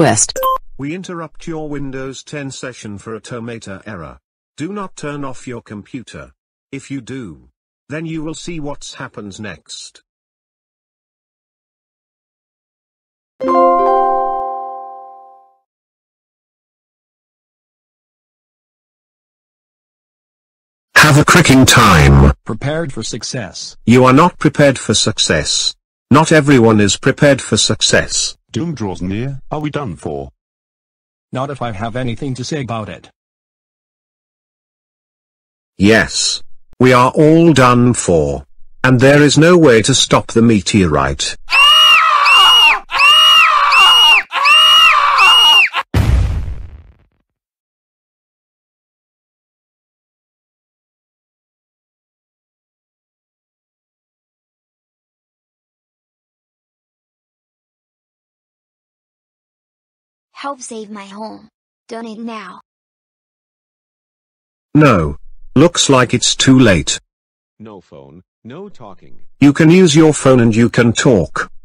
Twist. We interrupt your Windows 10 session for a Tow Mater error. Do not turn off your computer. If you do, then you will see what happens next. Have a cracking time. Prepared for success. You are not prepared for success. Not everyone is prepared for success. Doom draws near, are we done for? Not if I have anything to say about it. Yes. We are all done for. And there is no way to stop the meteorite. Help save my home. Donate now. No. Looks like it's too late. No phone, no talking. You can use your phone and you can talk.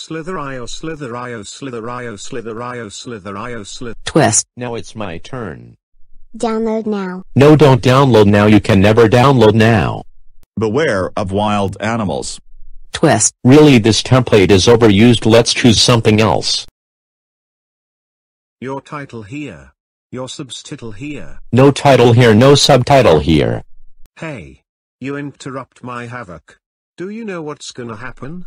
Slither.io Slither.io Slither.io Slither.io Slither.io Slither Twist. Now it's my turn. Download now. No don't download now you can never download now. Beware of wild animals. Twist. Really this template is overused let's choose something else. Your title here. Your subtitle here. No title here no subtitle here. Hey. You interrupt my havoc. Do you know what's gonna happen?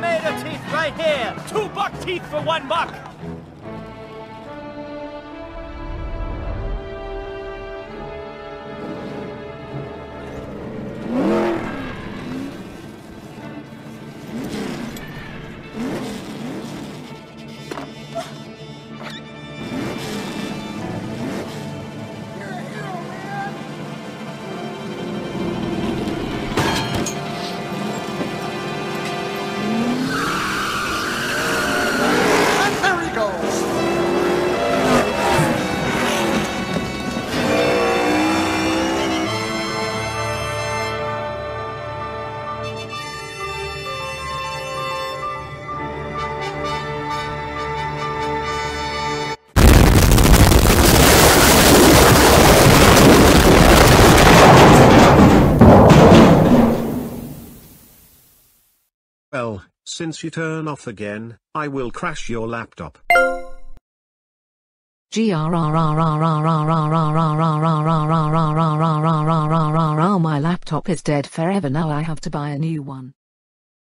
Tomato teeth right here. Two buck teeth for one buck. Well, since you turn off again, I will crash your laptop. My laptop is dead forever now I have to buy a new one.